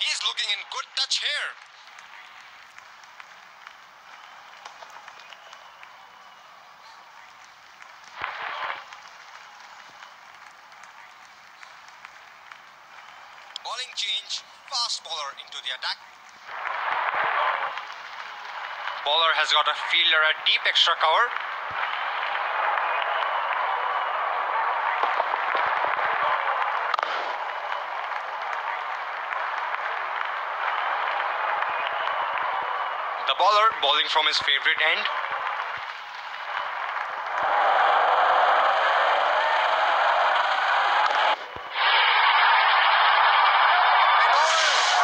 He's looking in good touch here. Bowling change. Fast bowler into the attack. Bowler has got a fielder at deep extra cover. Bowler bowling from his favorite end.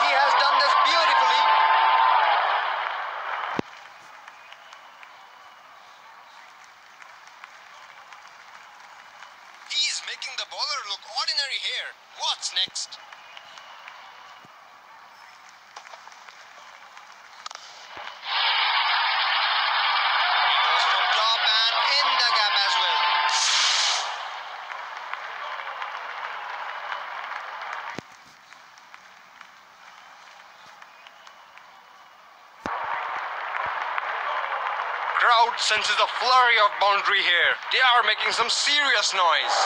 He has done this beautifully. He's making the bowler look ordinary here. What's next? He goes from top and in the gap as well. Crowd senses a flurry of boundary here. They are making some serious noise.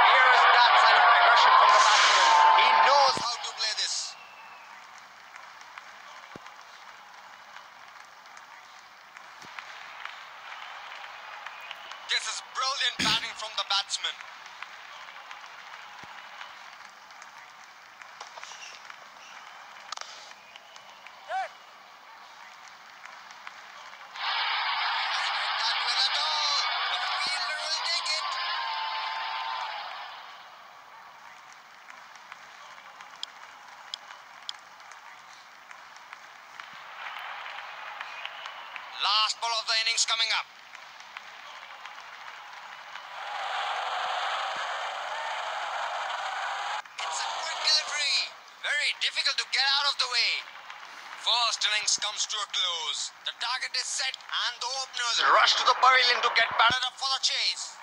Here is that sign of aggression from the batsman. He knows how to play this. This is brilliant batting from the batsman. Hasn't hit that well at all. The fielder will take it. Last ball of the innings coming up. It's a quick delivery. Very difficult to get out of the way. First innings comes to a close. The target is set and the openers rush to the pavilion to get batted up for the chase.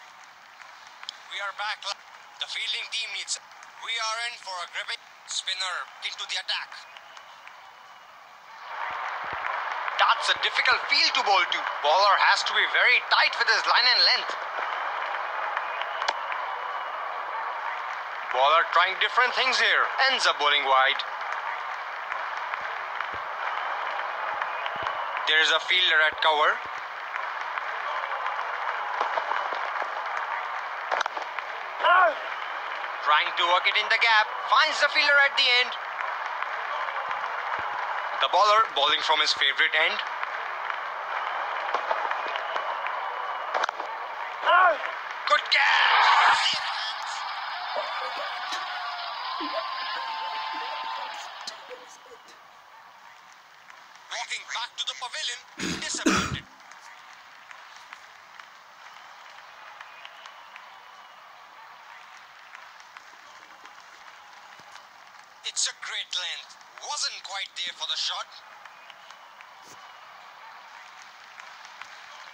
We are back. The fielding team needs. We are in for a gripping spinner into the attack. That's a difficult field to bowl to. Bowler has to be very tight with his line and length. Bowler trying different things here. Ends up bowling wide. There is a fielder at cover. Ah! Trying to work it in the gap. Finds the fielder at the end. The bowler bowling from his favorite end. Good catch! Walking back to the pavilion, disappointed. It's a great length. Wasn't quite there for the shot.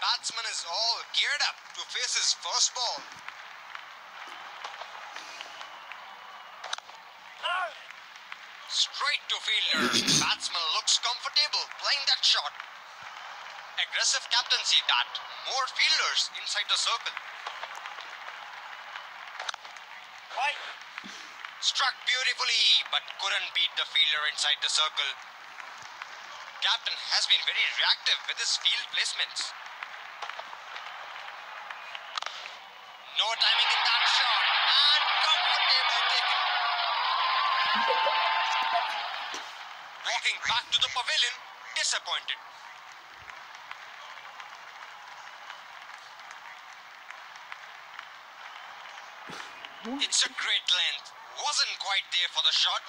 Batsman is all geared up to face his first ball. Straight to fielder. Batsman looks comfortable playing that shot. Aggressive captaincy that. More fielders inside the circle. Struck beautifully, but couldn't beat the fielder inside the circle. Captain has been very reactive with his field placements. No timing in that shot, and comfortably taken. Walking back to the pavilion, disappointed. It's a great length. Wasn't quite there for the shot.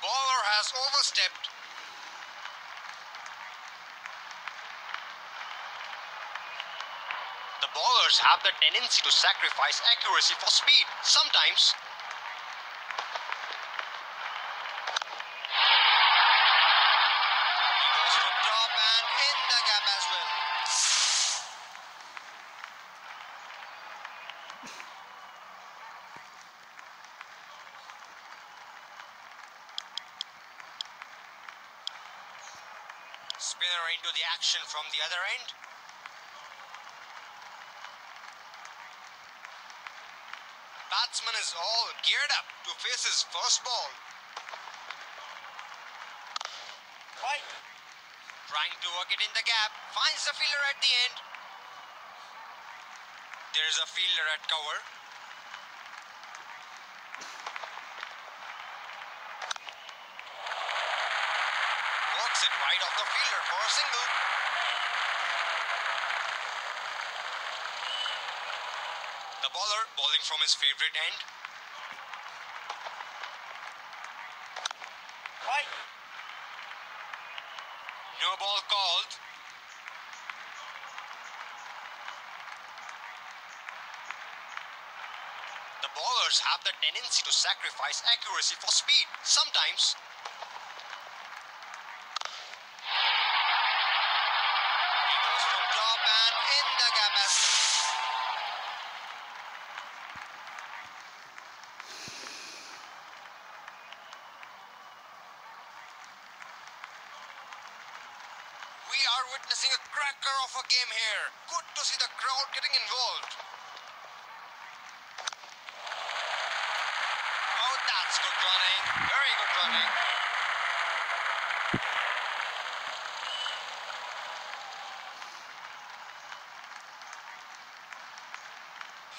Bowler has overstepped. The have the tendency to sacrifice accuracy for speed. Sometimes. Spinner into the action from the other end. Batsman is all geared up to face his first ball. Right. Trying to work it in the gap, finds the fielder at the end. There is a fielder at cover. Works it right off the fielder for a single. The bowler bowling from his favorite end. Right. No ball called. The bowlers have the tendency to sacrifice accuracy for speed. Sometimes. He goes from top and in the gap as well. We are witnessing a cracker of a game here. Good to see the crowd getting involved. Oh, that's good running. Very good running.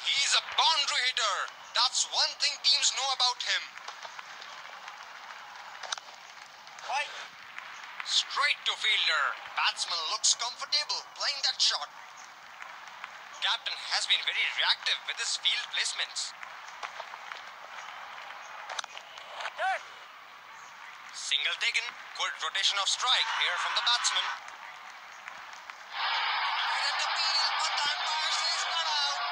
He's a boundary hitter. That's one thing teams know about him. Right. Straight to fielder. Batsman looks comfortable playing that shot. Captain has been very reactive with his field placements. Single taken. Good rotation of strike here from the batsman. Confident appeal, but the umpire says not out.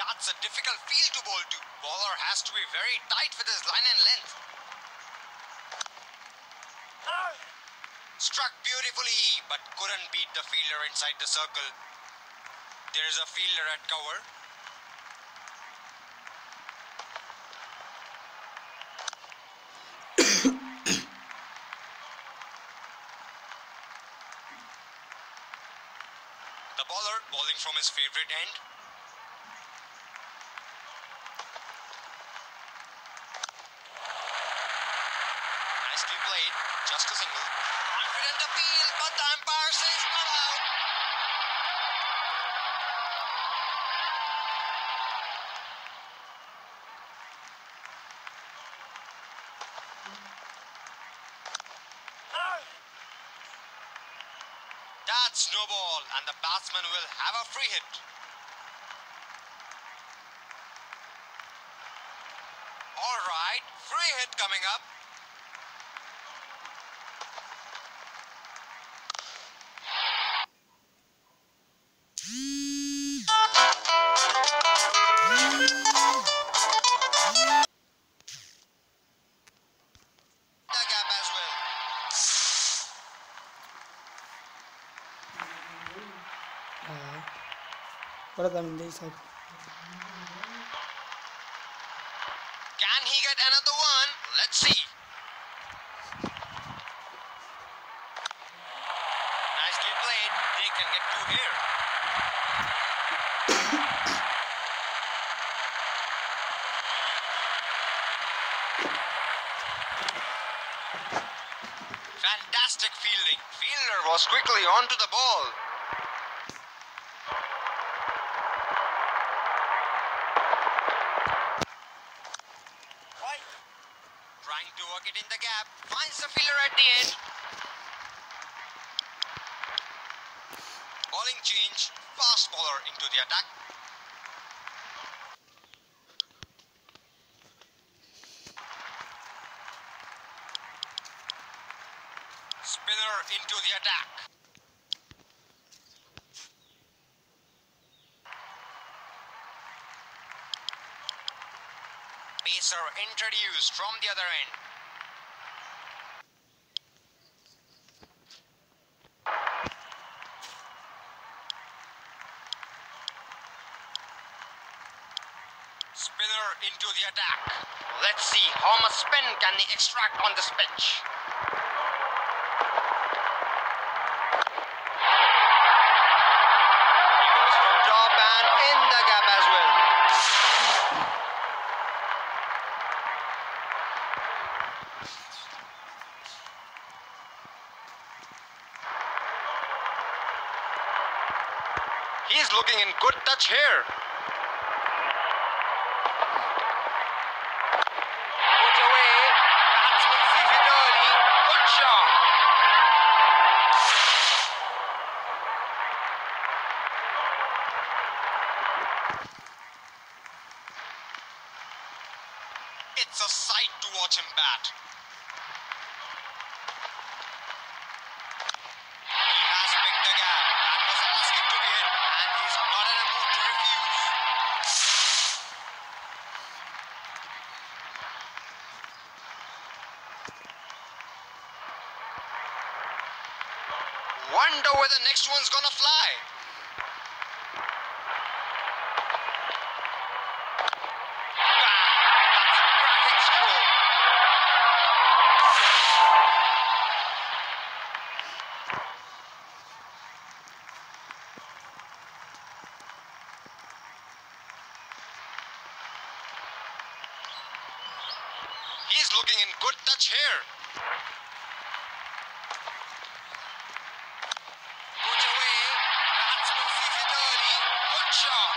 That's a difficult field to bowl to. The bowler has to be very tight with his line and length. Struck beautifully, but couldn't beat the fielder inside the circle. There is a fielder at cover. The bowler bowling from his favorite end. Nicely played, just a single. Confident appeal, but the umpire says not out. That's no ball, and the batsman will have a free hit. All right, free hit coming up. Ahora también de Isaac. Can he get another one? Let's see. Nicely played. They can get two here. Fantastic fielding. Fielder was quickly onto the ball. Trying to work it in the gap. Finds the fielder at the end. Bowling change. Fast bowler into the attack. Spinner into the attack. Pacer introduced from the other end. Spinner into the attack. Let's see how much spin can they extract on this pitch. He goes from top and in the gap as well. He's looking in good touch here. Put away. Batsman sees it early. Good shot. It's a sight to watch him bat. He has picked the gap. That was asking to be hit, and he's not in a mood to refuse. Wonder where the next one's gonna fly. He's looking in good touch here. Put away. Batsman sees it early. Good shot.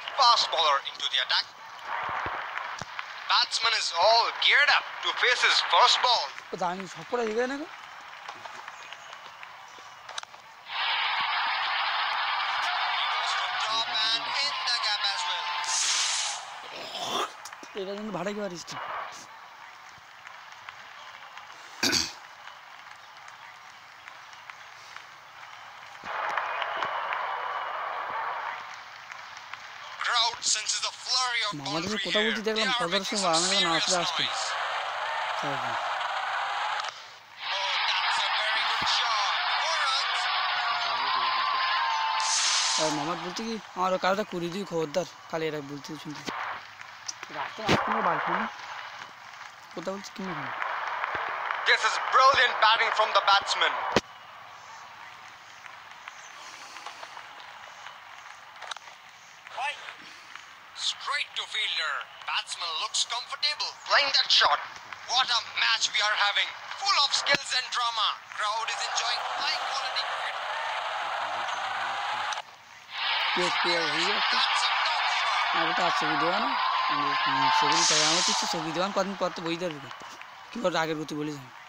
fast bowler into the attack. Batsman is all geared up to face his first ball. ও দাঁড়িয়ে সব করে না। that's a very good shot. Four runs. আর মামার বলতে কি আমার কালটা কুড়ি দিই খবরদার কালে এরা বলতে শুনতে রাস্তা রাস্তা বাড়ি শুনি কোথাও বলছি কিনে শুনি This is brilliant batting from the batsman. fielder. Batsman looks comfortable playing that shot. What a match we are having. Full of skills and drama. Crowd is enjoying high quality cricket. Yes, yes, yes. अब तो आप सभी दीवान सभी तैयार हो तो सभी दीवान कौन पत्ते वही दर क्यों आगे कुछ बोले जाए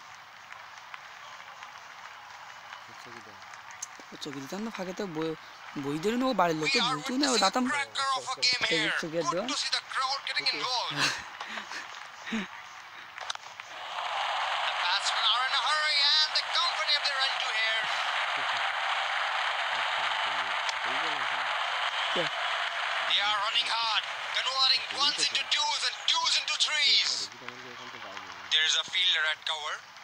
चौकी दिता ना फाके तो वो वो इधर ना वो बाढ़ लोग तो भूतू ना वो दातम चौकी दो Yeah. They are running hard, converting ones into twos and twos into threes. There is a fielder at cover.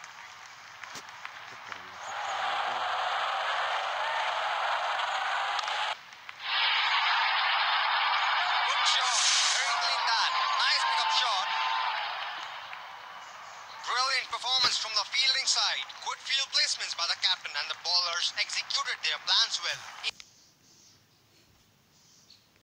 Placements by the captain and the bowlers executed their plans well.